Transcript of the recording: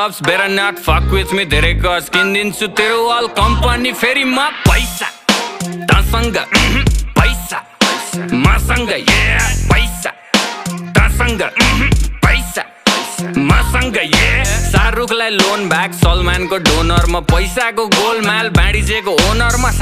Loves better not fuck with me. धेरै गज किनिदिन्छु तेरो वाल कम्पनी फेरिमा पैसा तसँग पैसा मसँग ए पैसा तसँग पैसा मसँग ए शाहरुखलाई लोन ब्याग सलमानको डोनरमा पैसाको गोलमाल बाँडिजेको ओनरमा